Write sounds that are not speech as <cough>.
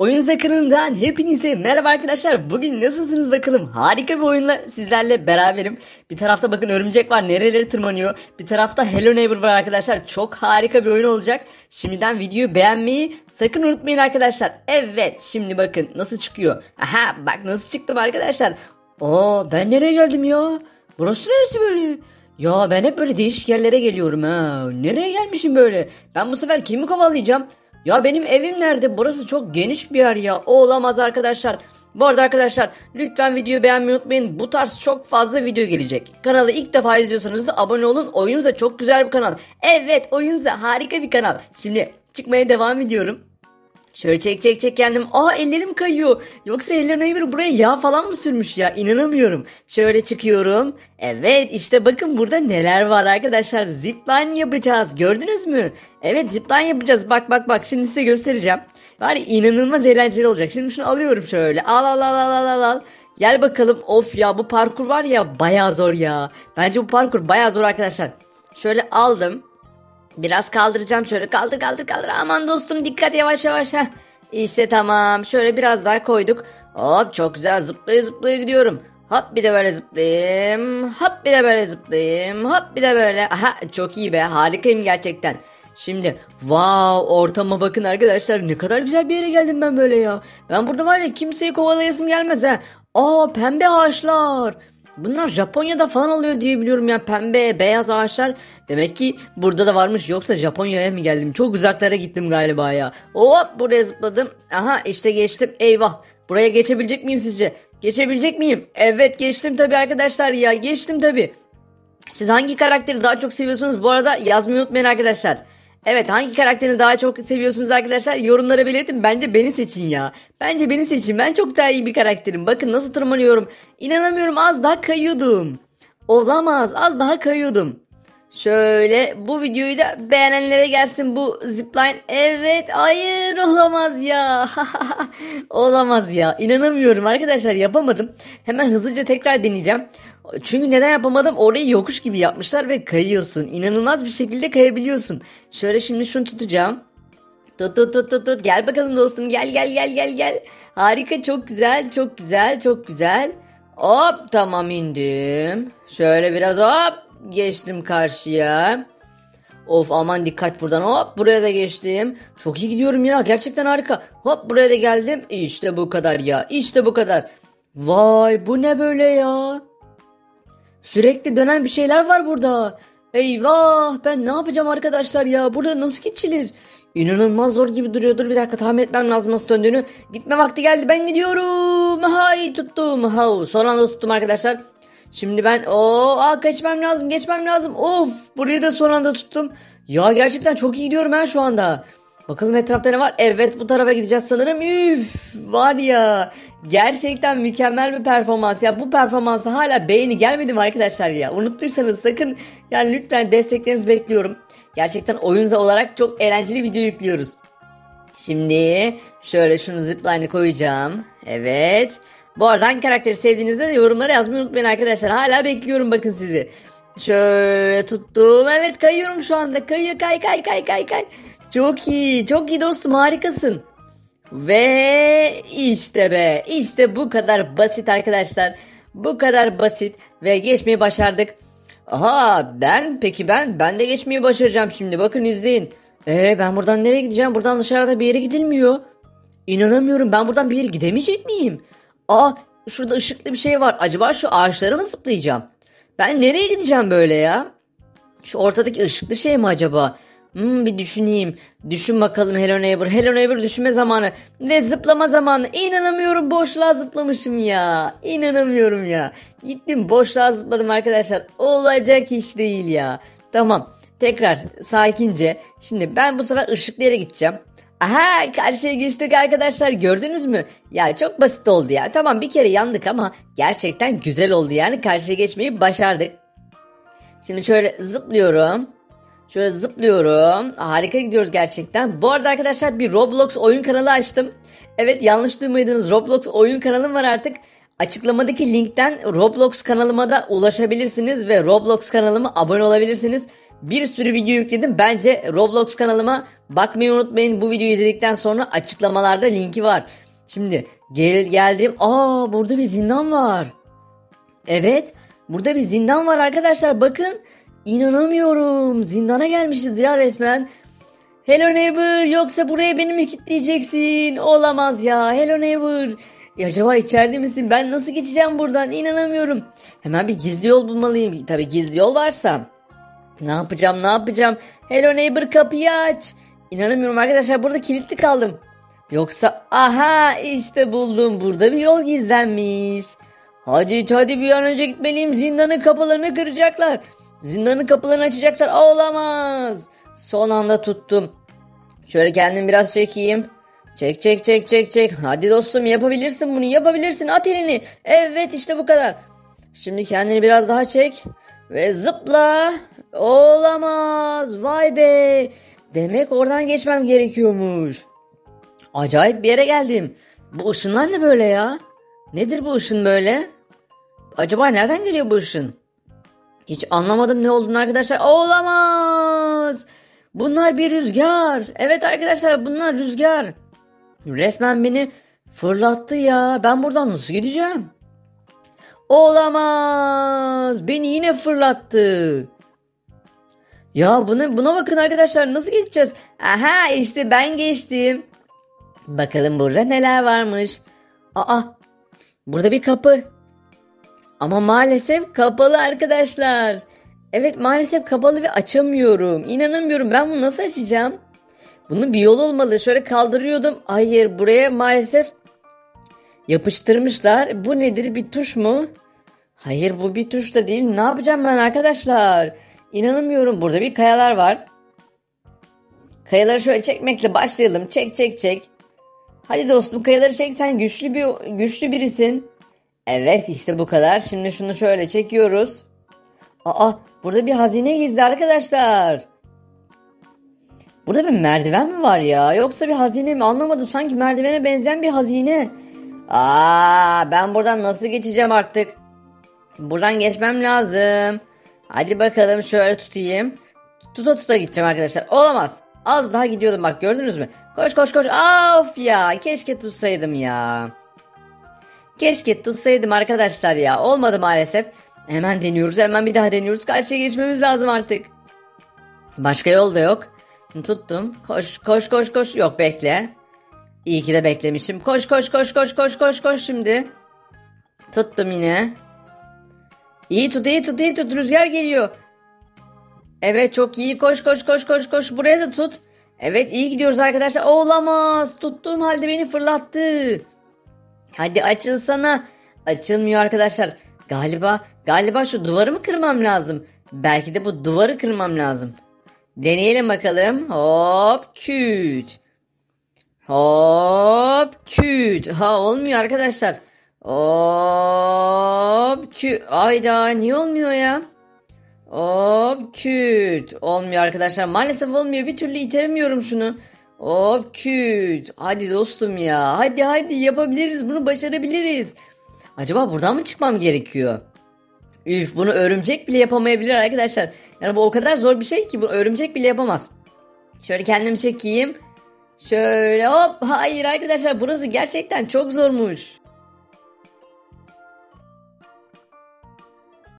Oyun Sakınından hepinize merhaba arkadaşlar. Bugün nasılsınız bakalım? Harika bir oyunla sizlerle beraberim. Bir tarafta bakın örümcek var nerelere tırmanıyor. Bir tarafta Hello Neighbor var arkadaşlar. Çok harika bir oyun olacak. Şimdiden videoyu beğenmeyi sakın unutmayın arkadaşlar. Evet şimdi bakın nasıl çıkıyor. Aha bak nasıl çıktım arkadaşlar. Oo ben nereye geldim ya? Burası neresi böyle? Ya ben hep böyle değişik yerlere geliyorum ha. Nereye gelmişim böyle? Ben bu sefer kimi kovalayacağım? Ya benim evim nerede? Burası çok geniş bir yer ya. O olamaz arkadaşlar. Bu arada arkadaşlar lütfen videoyu beğenmeyi unutmayın. Bu tarz çok fazla video gelecek. Kanalı ilk defa izliyorsanız da abone olun. Oyunza çok güzel bir kanal. Evet Oyunza harika bir kanal. Şimdi çıkmaya devam ediyorum. Şöyle çek çek çek kendim. Aa ellerim kayıyor. Yoksa ellerine Neighbor buraya yağ falan mı sürmüş ya? İnanamıyorum. Şöyle çıkıyorum. Evet işte bakın burada neler var arkadaşlar. Zipline yapacağız. Gördünüz mü? Evet zipline yapacağız. Bak bak bak şimdi size göstereceğim. Var ya, inanılmaz eğlenceli olacak. Şimdi şunu alıyorum şöyle. Al al al al al al. Gel bakalım. Of ya bu parkur var ya baya zor ya. Bence bu parkur baya zor arkadaşlar. Şöyle aldım. Biraz kaldıracağım şöyle kaldır kaldır kaldır aman dostum dikkat yavaş yavaş ha. İşte tamam şöyle biraz daha koyduk. Hop çok güzel zıplaya zıplaya gidiyorum. Hop bir de böyle zıplayayım. Hop bir de böyle zıplayayım. Hop bir de böyle. Aha çok iyi be harikayım gerçekten. Şimdi wow ortama bakın arkadaşlar ne kadar güzel bir yere geldim ben böyle ya. Ben burada var ya kimseyi kovalayasım gelmez ha. Aa pembe ağaçlar. Bunlar Japonya'da falan oluyor diye biliyorum ya pembe beyaz ağaçlar. Demek ki burada da varmış yoksa Japonya'ya mı geldim? Çok uzaklara gittim galiba ya. Hop buraya zıpladım. Aha işte geçtim eyvah. Buraya geçebilecek miyim sizce? Geçebilecek miyim? Evet geçtim tabi arkadaşlar ya geçtim tabi. Siz hangi karakteri daha çok seviyorsunuz? Bu arada yazmayı unutmayın arkadaşlar. Evet hangi karakterini daha çok seviyorsunuz arkadaşlar yorumlara belirtin. Bence beni seçin ya. Bence beni seçin. Ben çok daha iyi bir karakterim. Bakın nasıl tırmanıyorum. İnanamıyorum az daha kayıyordum. Olamaz az daha kayıyordum. Şöyle bu videoyu da beğenenlere gelsin bu zipline. Evet hayır olamaz ya. <laughs> olamaz ya. İnanamıyorum arkadaşlar yapamadım. Hemen hızlıca tekrar deneyeceğim. Çünkü neden yapamadım? Orayı yokuş gibi yapmışlar ve kayıyorsun. İnanılmaz bir şekilde kayabiliyorsun. Şöyle şimdi şunu tutacağım. Tut tut tut tut tut. Gel bakalım dostum. Gel gel gel gel gel. Harika çok güzel çok güzel çok güzel. Hop tamam indim. Şöyle biraz hop geçtim karşıya. Of aman dikkat buradan hop buraya da geçtim. Çok iyi gidiyorum ya gerçekten harika. Hop buraya da geldim. İşte bu kadar ya işte bu kadar. Vay bu ne böyle ya? Sürekli dönen bir şeyler var burada. Eyvah ben ne yapacağım arkadaşlar ya burada nasıl geçilir? İnanılmaz zor gibi duruyor. Dur bir dakika tahmin etmem lazım nasıl döndüğünü. Gitme vakti geldi ben gidiyorum. Hay tuttum. Ha, son anda tuttum arkadaşlar. Şimdi ben o aa, kaçmam lazım geçmem lazım. Of burayı da son anda tuttum. Ya gerçekten çok iyi gidiyorum ben şu anda. Bakalım etrafta ne var? Evet bu tarafa gideceğiz sanırım. Üf var ya. Gerçekten mükemmel bir performans. Ya bu performansa hala beğeni gelmedi mi arkadaşlar ya? Unuttuysanız sakın yani lütfen desteklerinizi bekliyorum. Gerçekten oyunza olarak çok eğlenceli video yüklüyoruz. Şimdi şöyle şunu zipline'ı koyacağım. Evet. Bu arada hangi karakteri sevdiğinizde de yorumlara yazmayı unutmayın arkadaşlar. Hala bekliyorum bakın sizi. Şöyle tuttum. Evet kayıyorum şu anda. Kayıyor kay kay kay kay kay. Çok iyi. Çok iyi dostum harikasın. Ve işte be. işte bu kadar basit arkadaşlar. Bu kadar basit ve geçmeyi başardık. Aha ben peki ben ben de geçmeyi başaracağım şimdi. Bakın izleyin. Ee ben buradan nereye gideceğim? Buradan dışarıda bir yere gidilmiyor. İnanamıyorum ben buradan bir yere gidemeyecek miyim? Aa şurada ışıklı bir şey var. Acaba şu ağaçlara mı zıplayacağım? Ben nereye gideceğim böyle ya? Şu ortadaki ışıklı şey mi acaba? Hmm, bir düşüneyim. Düşün bakalım Hello Neighbor. Hello Neighbor düşünme zamanı. Ve zıplama zamanı. İnanamıyorum boşluğa zıplamışım ya. İnanamıyorum ya. Gittim boşluğa zıpladım arkadaşlar. Olacak iş değil ya. Tamam. Tekrar sakince. Şimdi ben bu sefer ışıklı yere gideceğim. Aha karşıya geçtik arkadaşlar gördünüz mü? Ya çok basit oldu ya. Tamam bir kere yandık ama gerçekten güzel oldu yani karşıya geçmeyi başardık. Şimdi şöyle zıplıyorum. Şöyle zıplıyorum. Harika gidiyoruz gerçekten. Bu arada arkadaşlar bir Roblox oyun kanalı açtım. Evet yanlış duymadınız Roblox oyun kanalım var artık. Açıklamadaki linkten Roblox kanalıma da ulaşabilirsiniz ve Roblox kanalıma abone olabilirsiniz. Bir sürü video yükledim. Bence Roblox kanalıma bakmayı unutmayın. Bu videoyu izledikten sonra açıklamalarda linki var. Şimdi gel geldim. Aa burada bir zindan var. Evet burada bir zindan var arkadaşlar bakın. İnanamıyorum. Zindana gelmişiz ya resmen. Hello neighbor yoksa buraya beni mi kilitleyeceksin? Olamaz ya. Hello neighbor. Ya acaba içeride misin? Ben nasıl geçeceğim buradan? İnanamıyorum. Hemen bir gizli yol bulmalıyım. Tabii gizli yol varsa. Ne yapacağım ne yapacağım? Hello neighbor kapıyı aç. İnanamıyorum arkadaşlar burada kilitli kaldım. Yoksa aha işte buldum burada bir yol gizlenmiş. Hadi hadi bir an önce gitmeliyim zindanın kapılarını kıracaklar. Zindanın kapılarını açacaklar olamaz. Son anda tuttum. Şöyle kendimi biraz çekeyim. Çek çek çek çek çek. Hadi dostum yapabilirsin bunu yapabilirsin at elini. Evet işte bu kadar. Şimdi kendini biraz daha çek. Ve zıpla. Olamaz. Vay be. Demek oradan geçmem gerekiyormuş. Acayip bir yere geldim. Bu ışınlar ne böyle ya? Nedir bu ışın böyle? Acaba nereden geliyor bu ışın? Hiç anlamadım ne olduğunu arkadaşlar. Olamaz. Bunlar bir rüzgar. Evet arkadaşlar bunlar rüzgar. Resmen beni fırlattı ya. Ben buradan nasıl gideceğim? Olamaz. Beni yine fırlattı. Ya buna, buna bakın arkadaşlar nasıl geçeceğiz? Aha işte ben geçtim. Bakalım burada neler varmış. Aa burada bir kapı. Ama maalesef kapalı arkadaşlar. Evet maalesef kapalı ve açamıyorum. İnanamıyorum ben bunu nasıl açacağım? Bunun bir yol olmalı. Şöyle kaldırıyordum. Hayır buraya maalesef yapıştırmışlar. Bu nedir bir tuş mu? Hayır bu bir tuş da değil. Ne yapacağım ben arkadaşlar? İnanamıyorum. Burada bir kayalar var. Kayaları şöyle çekmekle başlayalım. Çek çek çek. Hadi dostum kayaları çek sen güçlü bir güçlü birisin. Evet işte bu kadar. Şimdi şunu şöyle çekiyoruz. Aa burada bir hazine gizli arkadaşlar. Burada bir merdiven mi var ya? Yoksa bir hazine mi? Anlamadım. Sanki merdivene benzeyen bir hazine. Aa ben buradan nasıl geçeceğim artık? Buradan geçmem lazım. Hadi bakalım şöyle tutayım. Tuta tuta gideceğim arkadaşlar. Olamaz. Az daha gidiyordum bak gördünüz mü? Koş koş koş. Of ya keşke tutsaydım ya. Keşke tutsaydım arkadaşlar ya. Olmadı maalesef. Hemen deniyoruz hemen bir daha deniyoruz. Karşıya geçmemiz lazım artık. Başka yol da yok. Şimdi tuttum. Koş koş koş koş. Yok bekle. İyi ki de beklemişim. Koş koş koş koş koş koş koş şimdi. Tuttum yine. İyi tut iyi tut iyi tut. Rüzgar geliyor. Evet çok iyi. Koş koş koş koş koş. Buraya da tut. Evet iyi gidiyoruz arkadaşlar. Olamaz. Tuttuğum halde beni fırlattı. Hadi açılsana. Açılmıyor arkadaşlar. Galiba galiba şu duvarı mı kırmam lazım? Belki de bu duvarı kırmam lazım. Deneyelim bakalım. Hop küt. Hop küt. Ha olmuyor arkadaşlar. Hop Ayda niye olmuyor ya? Hop küt. Olmuyor arkadaşlar. Maalesef olmuyor. Bir türlü iteremiyorum şunu. Hop küt. Hadi dostum ya. Hadi hadi yapabiliriz. Bunu başarabiliriz. Acaba buradan mı çıkmam gerekiyor? Üf bunu örümcek bile yapamayabilir arkadaşlar. Yani bu o kadar zor bir şey ki bunu örümcek bile yapamaz. Şöyle kendimi çekeyim. Şöyle hop hayır arkadaşlar burası gerçekten çok zormuş.